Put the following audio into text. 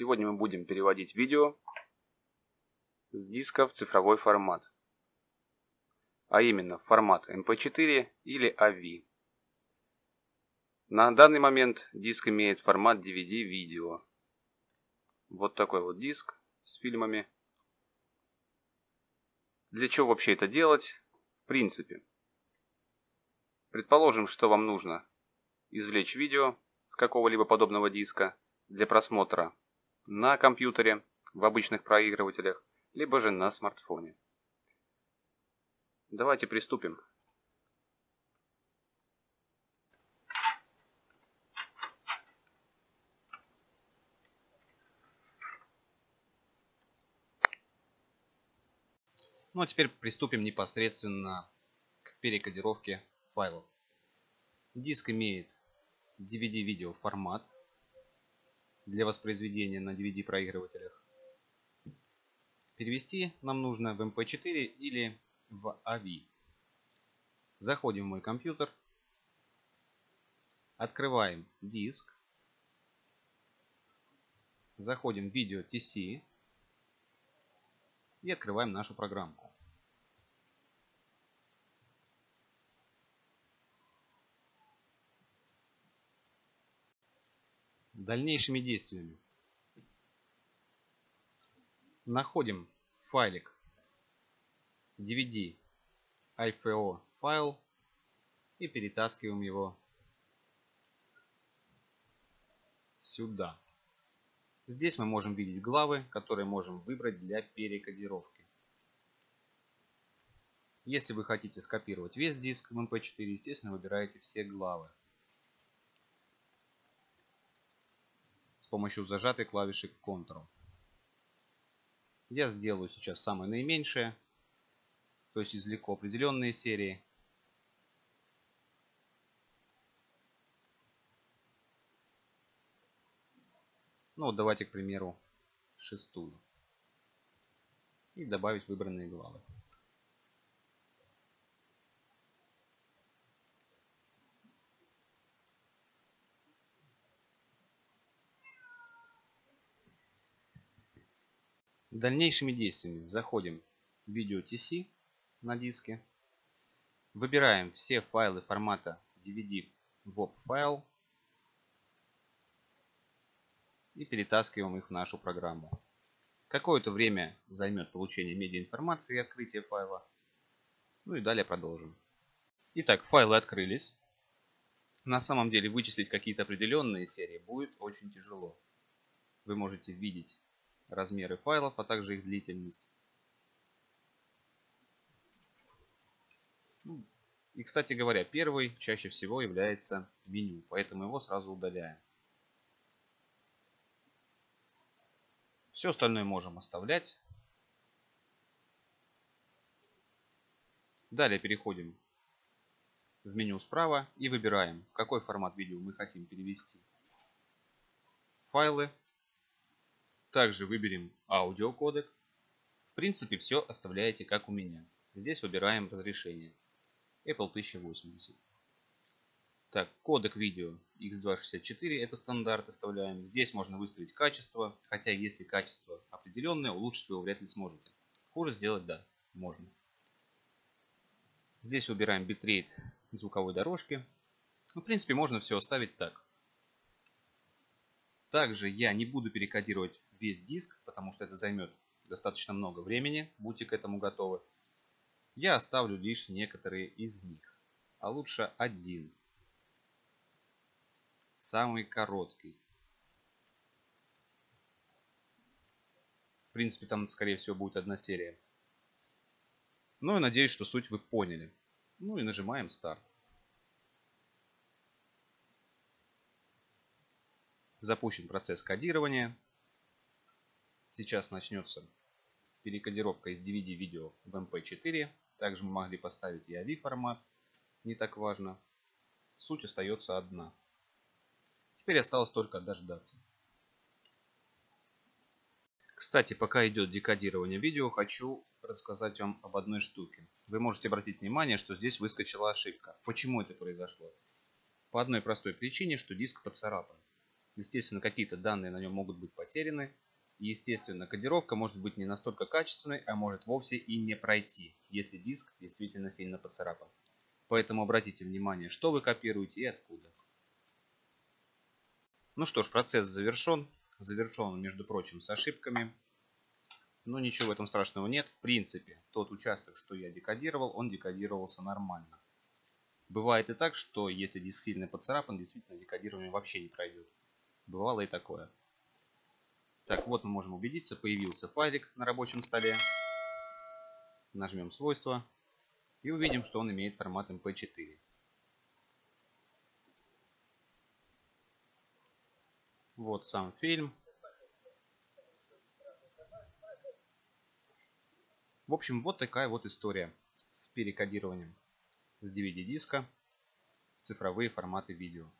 Сегодня мы будем переводить видео с диска в цифровой формат, а именно формат MP4 или AV. На данный момент диск имеет формат DVD-видео. Вот такой вот диск с фильмами. Для чего вообще это делать? В принципе. Предположим, что вам нужно извлечь видео с какого-либо подобного диска для просмотра на компьютере, в обычных проигрывателях, либо же на смартфоне. Давайте приступим. Ну а теперь приступим непосредственно к перекодировке файлов. Диск имеет DVD-видео формат для воспроизведения на DVD проигрывателях. Перевести нам нужно в MP4 или в AVI. Заходим в мой компьютер, открываем диск, заходим в видео TC и открываем нашу программку. Дальнейшими действиями. Находим файлик DVD IFO файл и перетаскиваем его сюда. Здесь мы можем видеть главы, которые можем выбрать для перекодировки. Если вы хотите скопировать весь диск в MP4, естественно, выбираете все главы. Помощью зажатой клавиши Ctrl. Я сделаю сейчас самое наименьшее, то есть извлеку определенные серии. Ну вот давайте, к примеру, шестую. И добавить выбранные главы. Дальнейшими действиями заходим в видео TC на диске. Выбираем все файлы формата DVD WOP файл и перетаскиваем их в нашу программу. Какое-то время займет получение медиаинформации и открытие файла. Ну и далее продолжим. Итак, файлы открылись. На самом деле вычислить какие-то определенные серии будет очень тяжело. Вы можете видеть размеры файлов, а также их длительность. Ну, и, кстати говоря, первый чаще всего является меню, поэтому его сразу удаляем. Все остальное можем оставлять. Далее переходим в меню справа и выбираем, какой формат видео мы хотим перевести. Файлы. Также выберем аудиокодек. В принципе, все оставляете как у меня. Здесь выбираем разрешение. Apple 1080. Так, кодек видео X264 это стандарт оставляем. Здесь можно выставить качество, хотя если качество определенное, улучшить его вряд ли сможете. Хуже сделать, да, можно. Здесь выбираем битрейт звуковой дорожки. Ну, в принципе, можно все оставить так. Также я не буду перекодировать весь диск, потому что это займет достаточно много времени. Будьте к этому готовы. Я оставлю лишь некоторые из них, а лучше один самый короткий. В принципе, там, скорее всего, будет одна серия. Ну и надеюсь, что суть вы поняли. Ну и нажимаем старт. Запущен процесс кодирования. Сейчас начнется перекодировка из DVD видео в MP4. Также мы могли поставить и AV формат. Не так важно. Суть остается одна. Теперь осталось только дождаться. Кстати, пока идет декодирование видео, хочу рассказать вам об одной штуке. Вы можете обратить внимание, что здесь выскочила ошибка. Почему это произошло? По одной простой причине, что диск поцарапан. Естественно, какие-то данные на нем могут быть потеряны. И, естественно, кодировка может быть не настолько качественной, а может вовсе и не пройти, если диск действительно сильно поцарапан. Поэтому обратите внимание, что вы копируете и откуда. Ну что ж, процесс завершен. Завершен, между прочим, с ошибками. Но ничего в этом страшного нет. В принципе, тот участок, что я декодировал, он декодировался нормально. Бывает и так, что если диск сильно поцарапан, действительно декодирование вообще не пройдет. Бывало и такое. Так, вот мы можем убедиться, появился файлик на рабочем столе. Нажмем свойства и увидим, что он имеет формат MP4. Вот сам фильм. В общем, вот такая вот история с перекодированием с DVD-диска цифровые форматы видео.